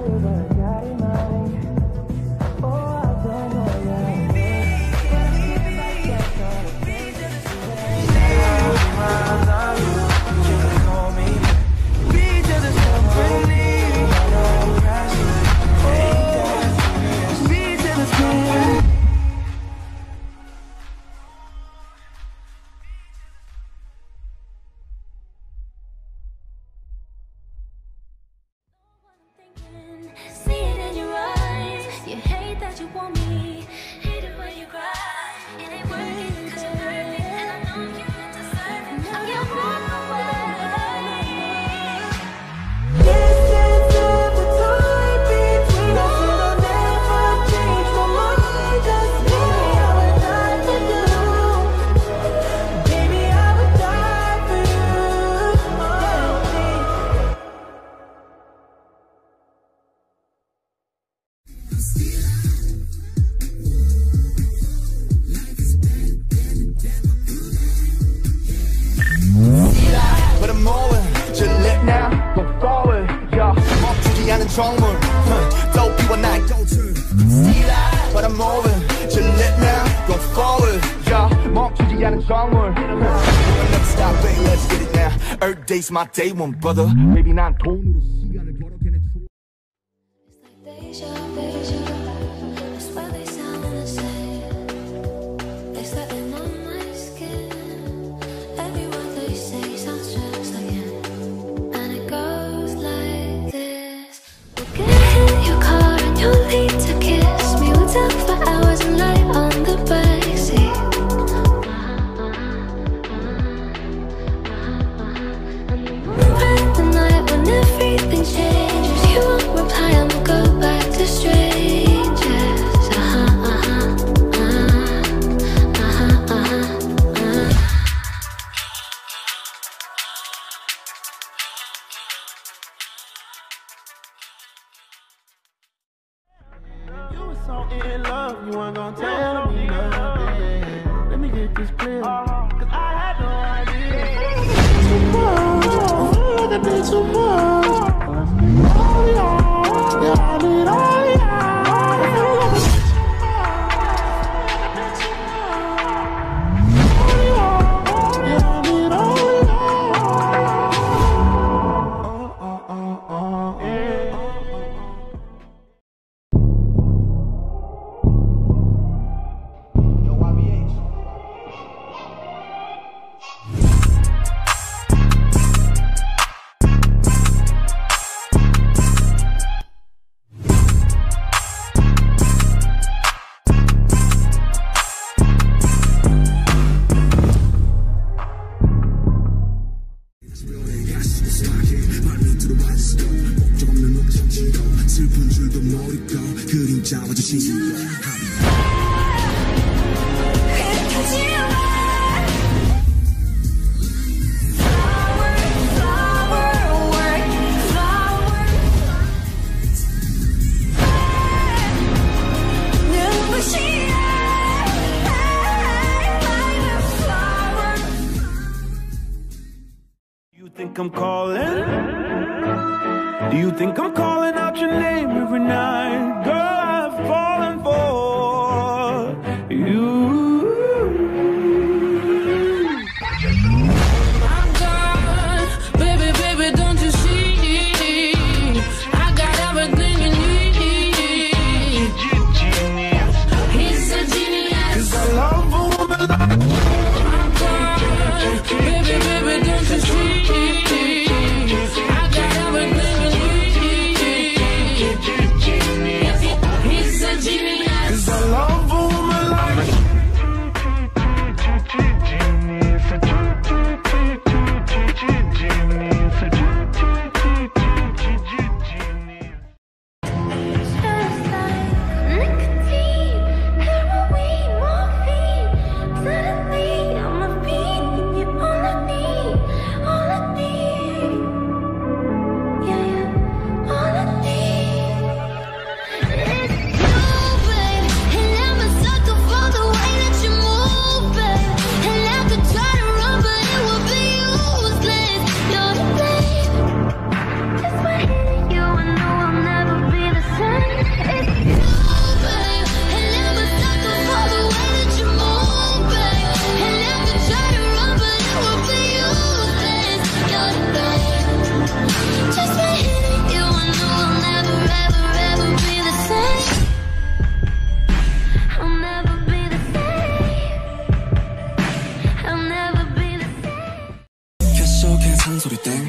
over. 정문 Don't be what See that? But I'm over. Just let Go forward. Yeah Never stop baby Let's get it now. Earth day's my day one brother. Baby 난 돈으로 시간을 to It's this. Cause I had no idea. Tomorrow, I got to be tomorrow. I'm calling? Do you think I'm calling out your name every night? 소리 땡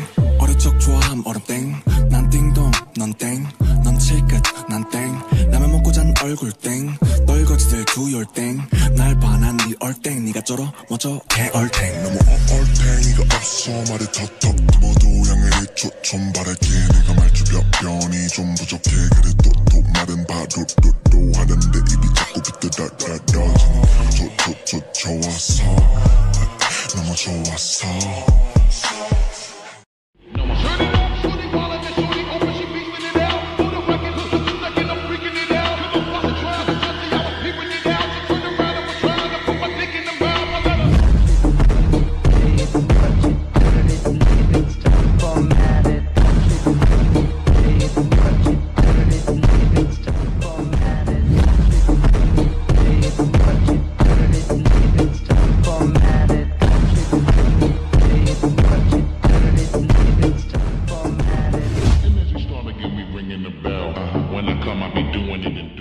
When I come, I be doing it and doing it.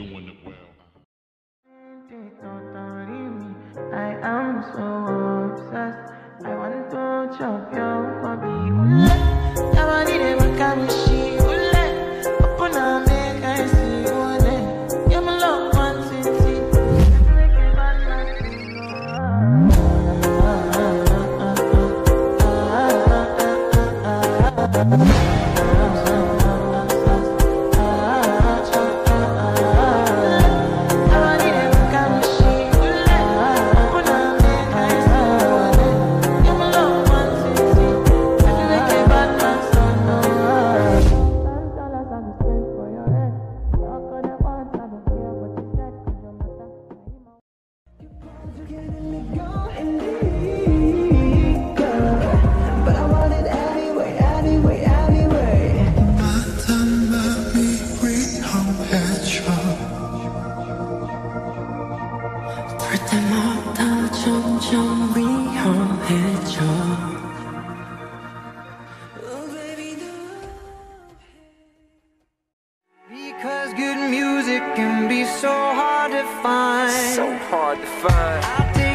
find. So hard to find.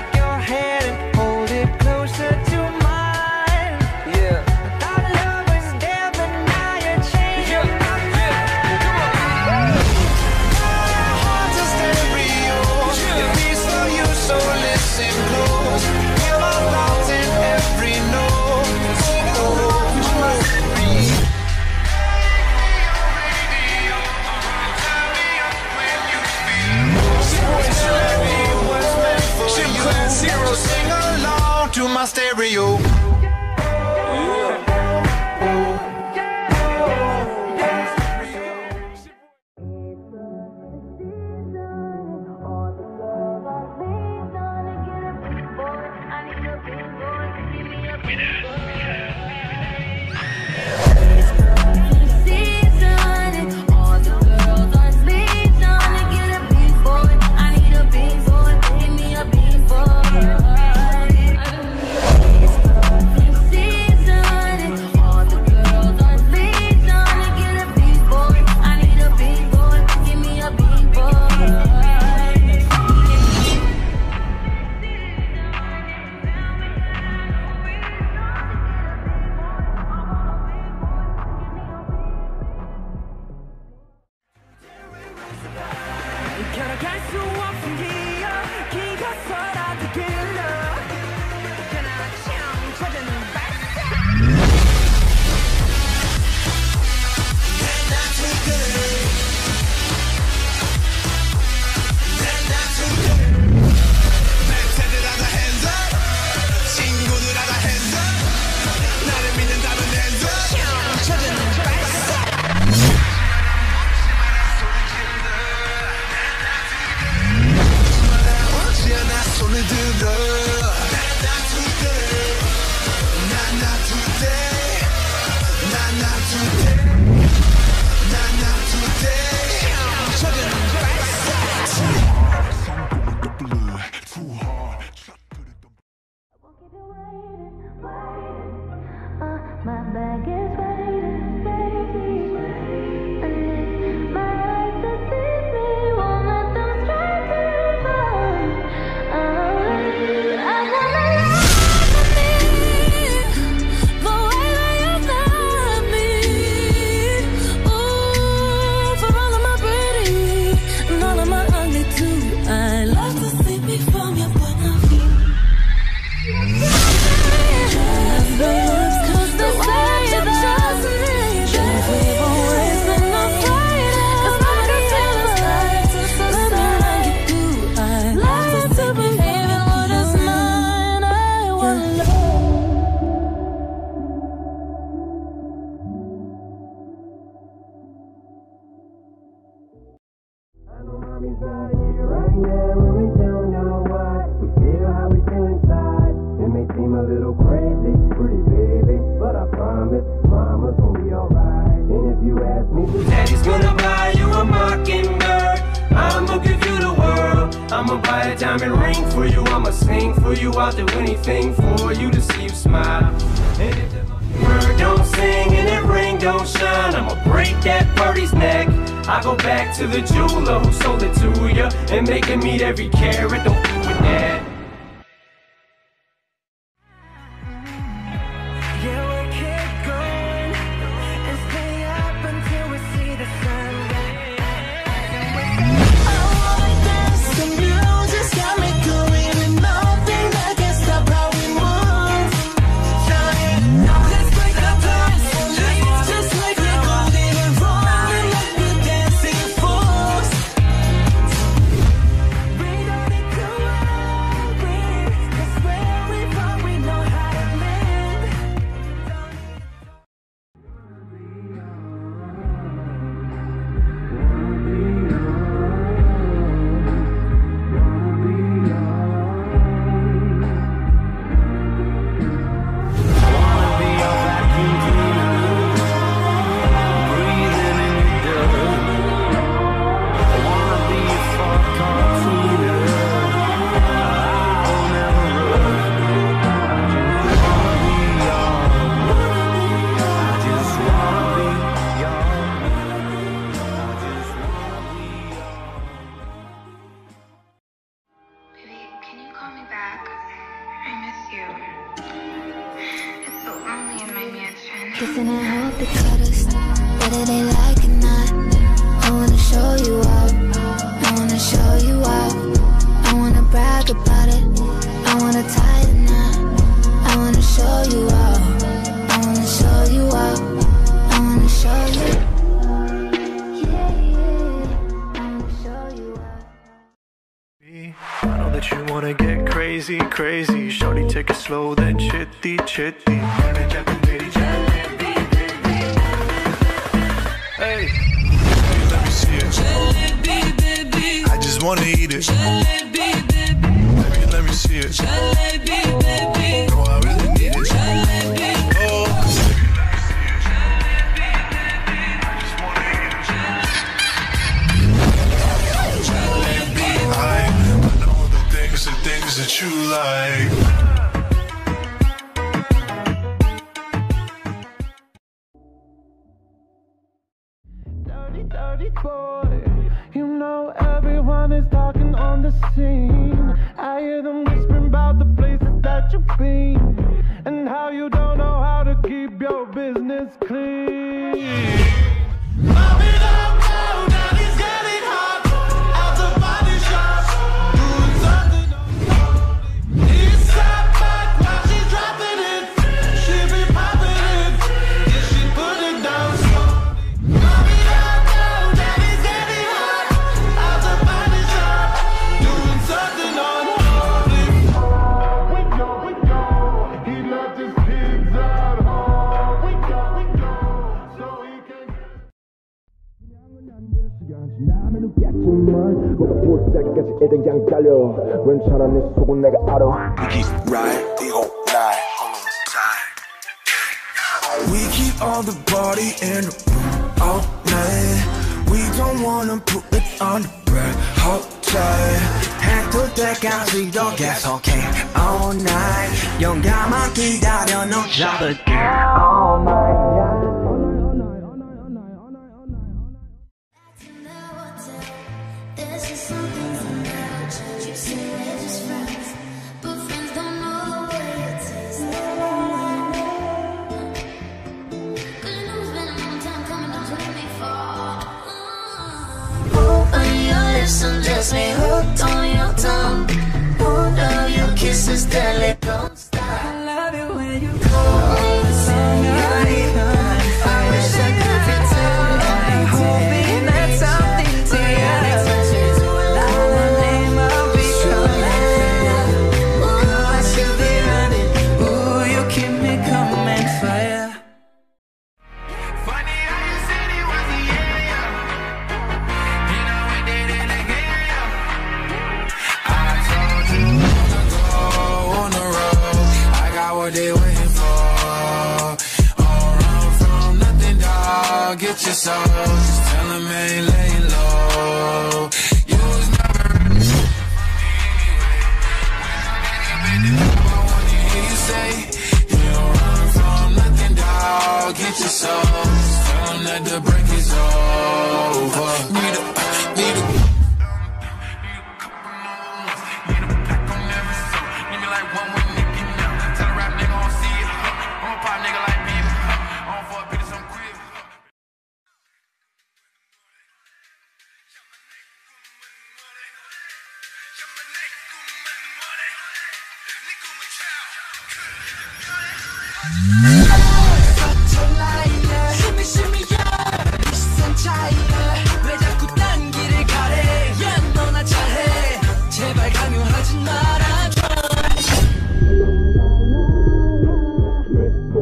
sing along to my stereo. Bird buy a diamond ring for you. I'ma sing for you. I'll do anything for you to see you smile. Word don't sing and it ring don't shine. I'ma break that birdie's neck. I go back to the jeweler who sold it to ya and they can meet every karat. Don't do it now. Hum. 내 속은 내가 알아 We keep right, We keep all the body in the room all night. We don't wanna put it on the bread hold tight 해뜰 때까지 더 계속해 all night. 영감만 기다려 너 잡을게 all night sorrows. Just tell them ain't laying low. You was never I wanna hear you say you don't run from nothing, dog. Get your soul. Just tell that the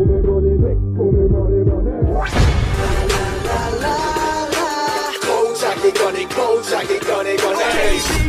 come money, make come money, money. La la la la. Kozak, they gonna, Kozak, they